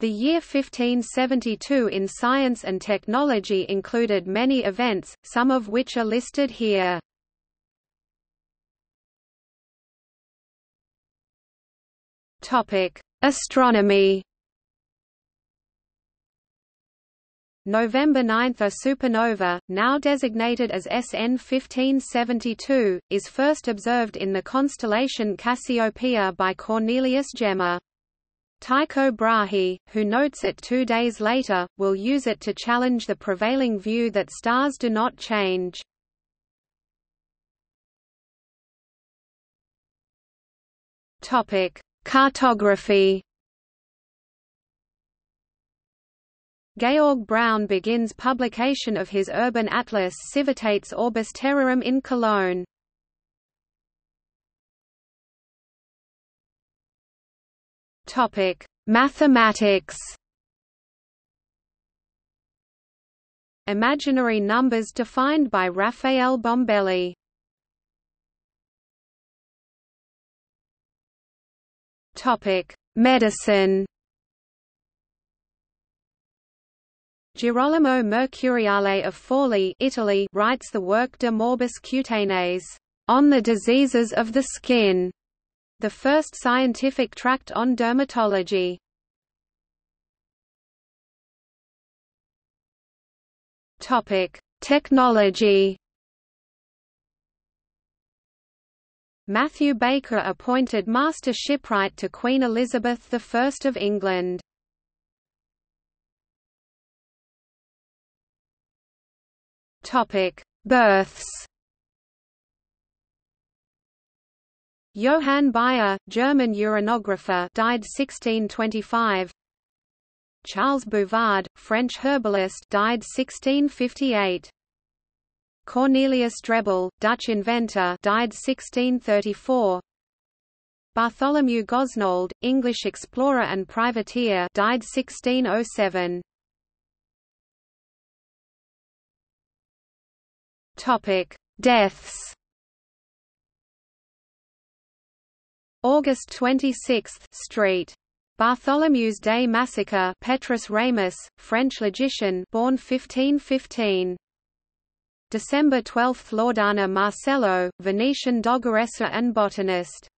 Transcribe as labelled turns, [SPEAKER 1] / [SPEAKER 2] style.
[SPEAKER 1] The year 1572 in science and technology included many events, some of which are listed here. Astronomy November 9 A supernova, now designated as SN 1572, is first observed in the constellation Cassiopeia by Cornelius Gemma. Tycho Brahe, who notes it two days later, will use it to challenge the prevailing view that stars do not change. Cartography Georg Braun begins publication of his urban atlas Civitates Orbis Terrarum in Cologne. Topic: Mathematics. Imaginary numbers defined by Raphael Bombelli. Topic: Medicine. Girolamo Mercuriale of Forli Italy writes the work De Morbis Cutaneis, on the diseases of the skin, the first scientific tract on dermatology. Topic: Technology. Matthew Baker appointed Master Shipwright to Queen Elizabeth I of England. Topic: Births. Johann Bayer, German uranographer, died 1625. Charles Bouvard, French herbalist, died 1658. Cornelius Drebbel, Dutch inventor, died 1634. Bartholomew Gosnold, English explorer and privateer, died 1607. Topic: Deaths. August 26, Street. Bartholomew's Day Massacre Petrus Ramus, French logician born 1515. December 12 Loredana Marcello, Venetian dogaressa and botanist